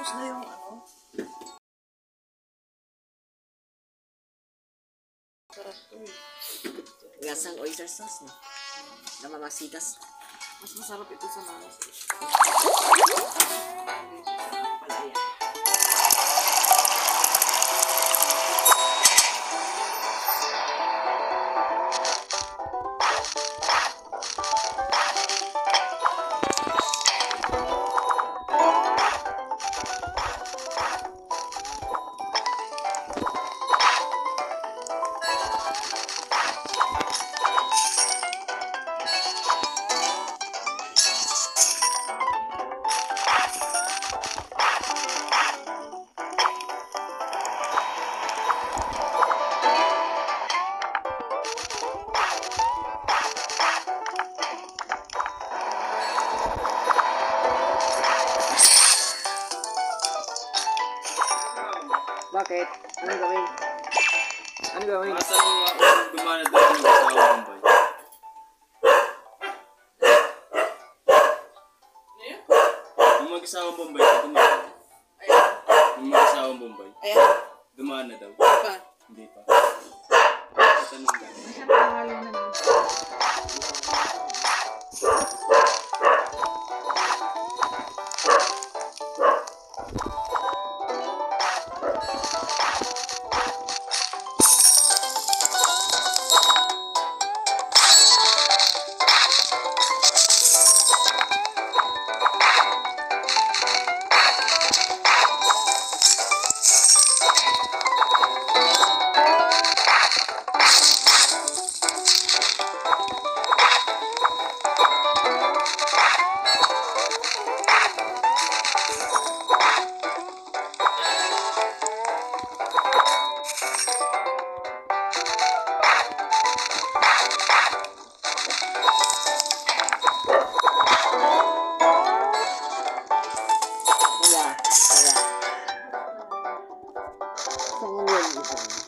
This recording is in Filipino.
Ubus na yung ano. Sarap to eh. Gasang oyster sauce, no? Namamasitas. Mas masarap ito sa malas. Palaya. Bakit? Ano gawin? Ano gawin? Matanong nga ako gumana daw ng asawa ng bay. Yung mag-asawang Bombay, gumana. Yung mag-asawang Bombay, Ayan. gumana daw. Pa. Hindi pa. Tatanong lang. 骚扰一下